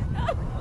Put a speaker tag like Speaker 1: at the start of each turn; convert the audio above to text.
Speaker 1: no.